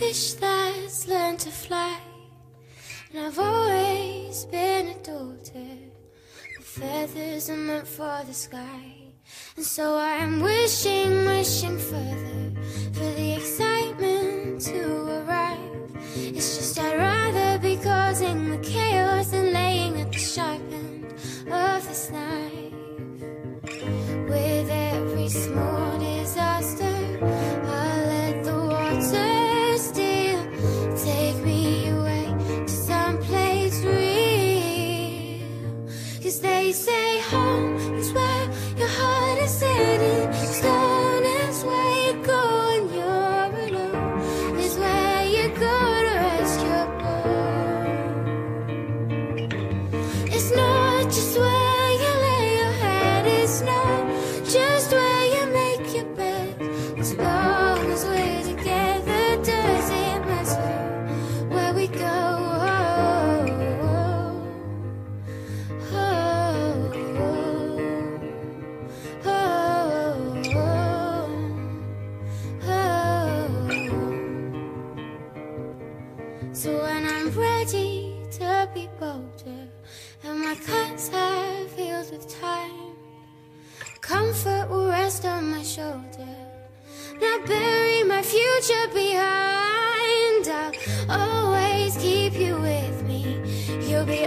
just learned to fly. And I've always been a daughter. The feathers are meant for the sky. And so I'm wishing, wishing further for the excitement to arrive. It's just I'd rather be causing the chaos future behind. I'll always keep you with me. You'll be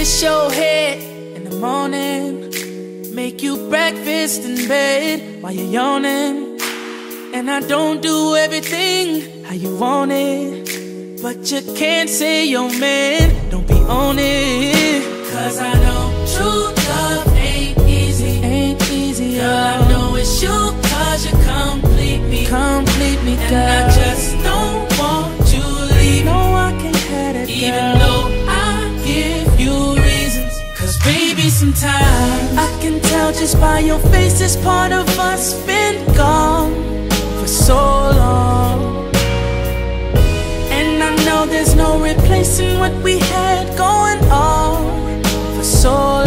kiss your head in the morning. Make you breakfast in bed while you're yawning. And I don't do everything how you want it. But you can't say your man, don't be on it. Cause I know true love ain't easy. Ain't easy, girl. I know it's you cause you complete me. Complete me, girl. Baby, sometimes I can tell just by your face this part of us been gone for so long. And I know there's no replacing what we had going on for so